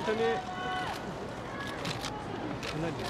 천천히. 안녕하세요,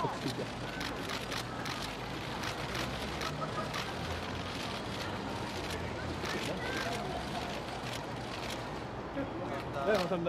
버티냐. 네, 감사합니다.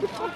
와,